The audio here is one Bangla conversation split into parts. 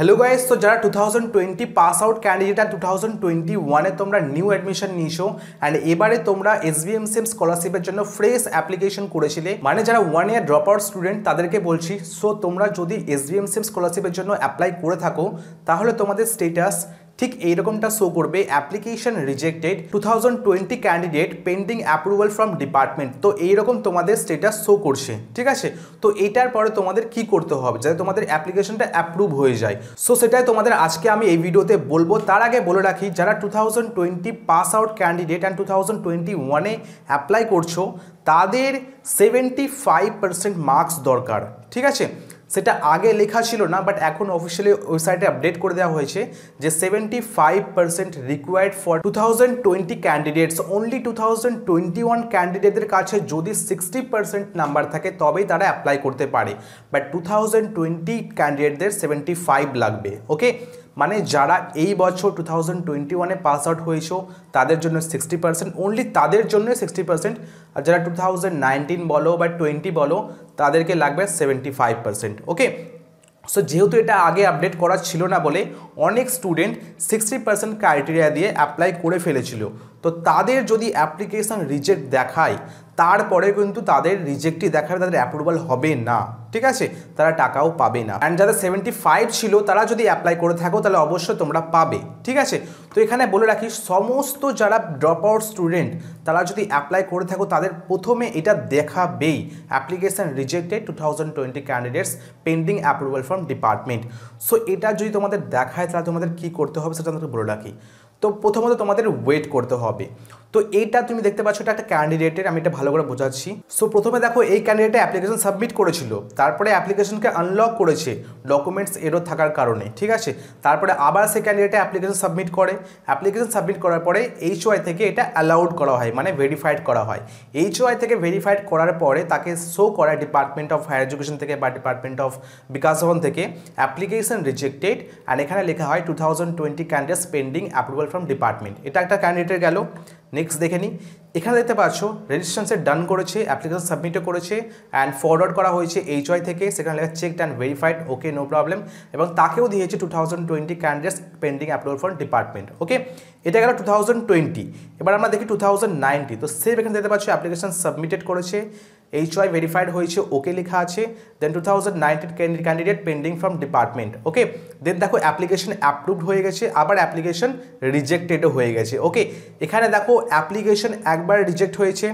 হ্যালো গাইস তো যারা two thousand twenty pass out candidate আর টু থাউজেন্ড টোয়েন্টি ওয়ানে তোমরা নিউ অ্যাডমিশন নিয়েছো অ্যান্ড এবারে তোমরা এসবিএমসিএম স্কলারশিপের জন্য ফ্রেশ অ্যাপ্লিকেশন করেছিলে মানে যারা one year drop out student তাদেরকে বলছি সো তোমরা যদি এসবিএমসিএম স্কলারশিপের জন্য অ্যাপ্লাই করে থাকো, তাহলে তোমাদের স্টেটাস ঠিক এইরকমটা শো করবে application rejected two thousand twenty candidate pending approval from department তো এইরকম তোমাদের স্টেটাস শো করছে, ঠিক আছে? তো এটার পরে তোমাদের কি করতে হবে? যাতে তোমাদের অ্যাপ্লিকেশনটা অ্যাপ্রুভ হয়ে যায়। সো সেটাই তোমাদের আজকে আমি এই ভিডিওতে বলব। তার আগে বলে রাখি, যারা two thousand twenty pass out candidate and two thousand twenty ওয়ানে অ্যাপ্লাই করছ, তাদের সেভেন্টি ফাইভ পার্সেন্ট মার্কস দরকার, ঠিক আছে? সেটা আগে লেখা ছিল না বাট এখন অফিসিয়ালি ওয়েবসাইটে আপডেট করে দেওয়া হয়েছে যে seventy five percent required for two thousand twenty candidates only two thousand twenty one ক্যান্ডিডেটদের কাছে যদি সিক্সটি পার্সেন্ট নাম্বার থাকে, তবেই তারা অ্যাপ্লাই করতে পারে। বাট টু থাউজেন্ড টোয়েন্টি ক্যান্ডিডেটদের সেভেন্টি ফাইভ লাগবে ওকে মানে যারা এই বছর টু থাউজেন্ড টোয়েন্টি ওয়ানে পাস আউট হয়েছো, তাদের জন্য সিক্সটি পার্সেন্ট অনলি তাদের জন্য সিক্সটি পার্সেন্ট আর যারা টু থাউজেন্ড নাইনটিন বলো বা টোয়েন্টি বলো, তাদেরকে লাগবে seventy five percent okay so যেহেতু এটা আগে আপডেট করা ছিল না বলে অনেক স্টুডেন্ট সিক্সটি পার্সেন্ট ক্রাইটেরিয়া দিয়ে অ্যাপ্লাই করে ফেলেছিল। তো তাদের যদি অ্যাপ্লিকেশন রিজেক্ট দেখায় তারপরে কিন্তু তাদের রিজেক্টই দেখাবে তাদের অ্যাপ্রুভাল হবে না, ঠিক আছে? তারা টাকাও পাবে না। অ্যান্ড যাদের সেভেন্টি ফাইভ ছিল, তারা যদি অ্যাপ্লাই করে থাকো, তাহলে অবশ্যই তোমরা পাবে, ঠিক আছে? তো এখানে বলে রাখি, সমস্ত যারা ড্রপ আউট স্টুডেন্ট তারা যদি অ্যাপ্লাই করে থাকো, তাদের প্রথমে এটা দেখাবেই। Application rejected two thousand twenty candidates pending approval from department so এটা যদি তোমাদের দেখায়, তাহলে তোমাদের কী করতে হবে, সেটা তোমাদের বলে রাখি। তো প্রথমত তোমাদের ওয়েট করতে হবে। তো এইটা তুমি দেখতে পাচ্ছ, এটা একটা ক্যান্ডিডেটের আমি এটা ভালো করে বোঝাচ্ছি। সো প্রথমে দেখো, এই ক্যান্ডিডেটে অ্যাপ্লিকেশন সাবমিট করেছিল। তারপরে অ্যাপ্লিকেশনকে আনলক করেছে ডকুমেন্টস এরও থাকার কারণে, ঠিক আছে? তারপরে আবার সে ক্যান্ডিডেটে অ্যাপ্লিকেশন সাবমিট করে। অ্যাপ্লিকেশন সাবমিট করার পরে এইচ ওয়াই থেকে এটা অ্যালাউড করা হয় মানে ভেরিফাইড করা হয়। এইচ ওয়াই থেকে ভেরিফাইড করার পরে তাকে শো করায় ডিপার্টমেন্ট অফ হায়ার এডুকেশন থেকে বা ডিপার্টমেন্ট অফ বিকাশ ভবন থেকে অ্যাপ্লিকেশন রিজেক্টেড অ্যান্ড এখানে লেখা হয় two thousand twenty candidates pending approval from department এটা একটা ক্যান্ডিডেটের গেল। নেক্সট দেখে নিই এখানে দেখতে পাচ্ছ রেজিস্ট্রেশনসে ডান করেছে অ্যাপ্লিকেশন সাবমিটও করেছে অ্যান্ড ফরওয়ার্ড করা হয়েছে এইচ ওয়াই থেকে। সেখানে লেখা checked and verified okay no problem এবং তাকেও দিয়েছে two thousand twenty candidates pending approval from department okay এটা গেল টু থাউজেন্ড টোয়েন্টি এবার আমরা দেখি টু থাউজেন্ড নাইনটি তো সেভ এখানে দেখতে পাচ্ছি অ্যাপ্লিকেশন সাবমিটেড করেছে। এইচ ওয়াই ভেরিফাইড হয়েছে ওকে লেখা আছে। Then two thousand candidate pending from department okay then দেখো অ্যাপ্লিকেশন অ্যাপ্রুভড হয়ে গেছে, আবার অ্যাপ্লিকেশন রিজেক্টেডও হয়ে গেছে ওকে এখানে দেখো অ্যাপ্লিকেশন একবার রিজেক্ট হয়েছে,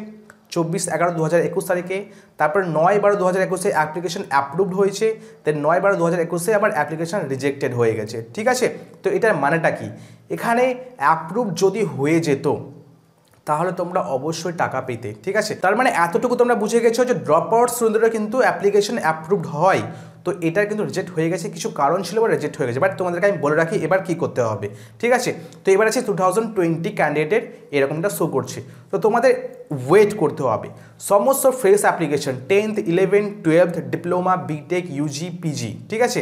চব্বিশ এগারো দু হাজার একুশ তারিখে। তারপর নয় বারো দু হাজার একুশে অ্যাপ্লিকেশন অ্যাপ্রুভড হয়েছে দেন নয় বারো দু হাজার একুশে আবার অ্যাপ্লিকেশন রিজেক্টেড হয়ে গেছে, ঠিক আছে? তো এটার মানেটা কি? এখানে অ্যাপ্রুভ যদি হয়ে যেত তাহলে তোমরা অবশ্যই টাকা পেতে, ঠিক আছে? তার মানে এতটুকু তোমরা বুঝে গেছো যে ড্রপ আউট স্টুডেন্টরা কিন্তু অ্যাপ্লিকেশন অ্যাপ্রুভড হয়। তো এটার কিন্তু রিজেক্ট হয়ে গেছে, কিছু কারণ ছিল বা রিজেক্ট হয়ে গেছে। বাট তোমাদেরকে আমি বলে রাখি, এবার কি করতে হবে, ঠিক আছে? তো এবার আছে টু থাউজেন্ড টোয়েন্টি ক্যান্ডিডেটের এরকমটা শো করছে। তো তোমাদের ওয়েট করতে হবে। সমস্ত fresh application tenth eleven twelve diploma B Tech UG PG ঠিক আছে?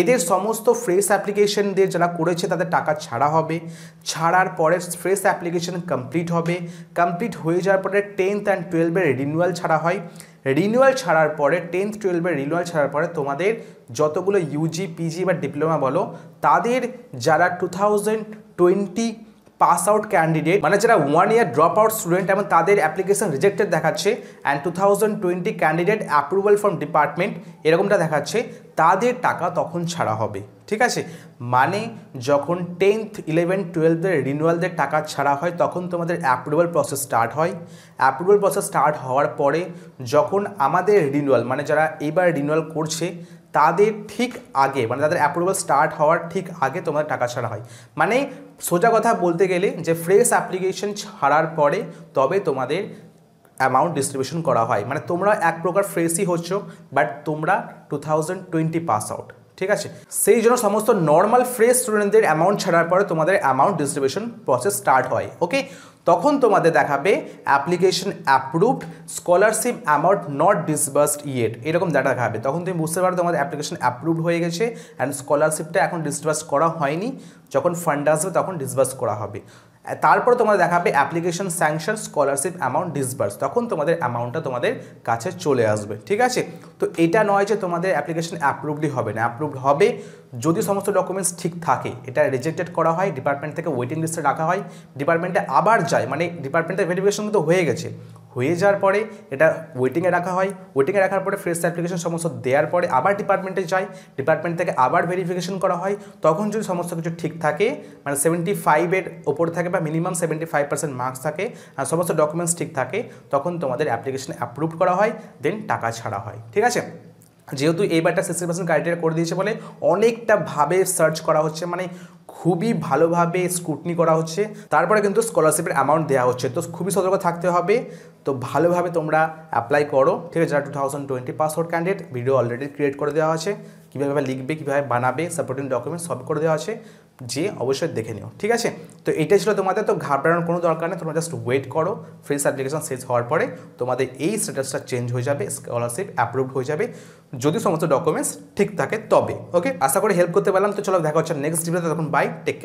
এদের সমস্ত ফ্রেশ অ্যাপ্লিকেশনদের যারা করেছে, তাদের টাকা ছাড়া হবে। ছাড়ার পরে ফ্রেশ অ্যাপ্লিকেশন কমপ্লিট হবে। কমপ্লিট হয়ে যাওয়ার পরে টেন্থ অ্যান্ড টুয়েলভের রিনিউয়াল ছাড়া হয়। রিনিউয়াল ছাড়ার পরে টেন্থ টুয়েলভের রিনিউয়াল ছাড়ার পরে তোমাদের যতগুলো ইউজি পিজি বা ডিপ্লোমা বলো, তাদের যারা two thousand twenty pass out candidate মানে যারা one year drop out student এবং তাদের অ্যাপ্লিকেশন রিজেক্টেড দেখাচ্ছে and two thousand twenty candidate approval from department এরকমটা দেখাচ্ছে, তাদের টাকা তখন ছাড়া হবে। ঠিক আছে? মানে যখন টেন্থ ইলেভেন টুয়েলভের রিনুয়ালদের টাকা ছাড়া হয়, তখন তোমাদের অ্যাপ্রুভাল প্রসেস স্টার্ট হয়। অ্যাপ্রুভাল প্রসেস স্টার্ট হওয়ার পরে যখন আমাদের রিনুয়াল মানে যারা এইবার রিনুয়াল করছে তাদের ঠিক আগে মানে তাদের অ্যাপ্রুভাল স্টার্ট হওয়ার ঠিক আগে তোমাদের টাকা ছাড়া হয়। মানে সোজা কথা বলতে গেলে যে ফ্রেশ অ্যাপ্লিকেশন ছাড়ার পরে তবে তোমাদের অ্যামাউন্ট ডিস্ট্রিবিউশন করা হয়। মানে তোমরা এক প্রকার ফ্রেশই হচ্ছ বাট তোমরা two thousand twenty pass out ঠিক আছে? সেই জন্য সমস্ত নর্মাল ফ্রেশ স্টুডেন্টদের অ্যামাউন্ট ছাড়ার পরে তোমাদের অ্যামাউন্ট ডিস্ট্রিবিউশন প্রসেস স্টার্ট হয় ওকে তখন তোমাদের দেখাবে application approved scholarship amount not disbursed yet এরকম ডাটা দেখাবে। তখন তুমি বুঝতে পারো তোমাদের অ্যাপ্লিকেশন অ্যাপ্রুভড হয়ে গেছে অ্যান্ড স্কলারশিপটা এখন ডিসবার্স করা হয়নি। যখন ফান্ড আসবে তখন ডিসবার্স করা হবে। তারপর তোমাদের দেখাবে application sanction scholarship amount disburse তখন তোমাদের অ্যামাউন্টটা তোমাদের কাছে চলে আসবে, ঠিক আছে? তো এটা নয় যে তোমাদের অ্যাপ্লিকেশন অ্যাপ্রুভডই হবে না। অ্যাপ্রুভড হবে যদি সমস্ত ডকুমেন্টস ঠিক থাকে। এটা রিজেক্টেড করা হয় ডিপার্টমেন্ট থেকে ওয়েটিং লিস্টে রাখা হয়। ডিপার্টমেন্টে আবার যায় মানে ডিপার্টমেন্টের ভেরিফিকেশন কিন্তু হয়ে গেছে। হয়ে যাওয়ার পরে এটা ওয়েটিংয়ে রাখা হয়। ওয়েটিংয়ে রাখার পরে ফ্রেশ অ্যাপ্লিকেশন সমস্ত দেওয়ার পরে আবার ডিপার্টমেন্টে যায়। ডিপার্টমেন্ট থেকে আবার ভেরিফিকেশন করা হয়। তখন যদি সমস্ত কিছু ঠিক থাকে মানে সেভেন্টি ফাইভের ওপর থাকে বা minimum seventy five percent marks থাকে, আর সমস্ত ডকুমেন্টস ঠিক থাকে, তখন তোমাদের অ্যাপ্লিকেশন অ্যাপ্রুভ করা হয় দেন টাকা ছাড়া হয়। ঠিক আছে? যেহেতু এইবারটা সিক্সটি পার্সেন্ট ক্রাইটেরিয়া করে দিয়েছে বলে অনেকটা ভাবে সার্চ করা হচ্ছে মানে খুবই ভালোভাবে স্ক্রুটনি করা হচ্ছে। তারপরে কিন্তু স্কলারশিপের অ্যামাউন্ট দেওয়া হচ্ছে। তো খুবই সতর্ক থাকতে হবে। তো ভালোভাবে তোমরা অ্যাপ্লাই করো। ঠিক আছে, যারা two thousand twenty password candidate video already create করে দেওয়া আছে। কীভাবে লিখবে, কীভাবে বানাবে সাপোর্টিং ডকুমেন্ট সব করে দেওয়া আছে। যে অবশ্যই দেখে নিও। ঠিক আছে? তো এইটাই ছিল তোমাদের। তো ঘাবড়ানোর কোনো দরকার নেই। তোমরা জাস্ট ওয়েট করো। ফ্রেশ অ্যাপ্লিকেশন শেষ হওয়ার পরে তোমাদের এই স্ট্যাটাসটা চেঞ্জ হয়ে যাবে। স্কলারশিপ অ্যাপ্রুভড হয়ে যাবে। যদি সমস্ত ডকুমেন্টস ঠিক থাকে তবে ওকে আশা করে হেল্প করতে পারলাম। তো চলো দেখা হচ্ছে নেক্সট ভিডিওতে তখন বাই টেক কেয়ার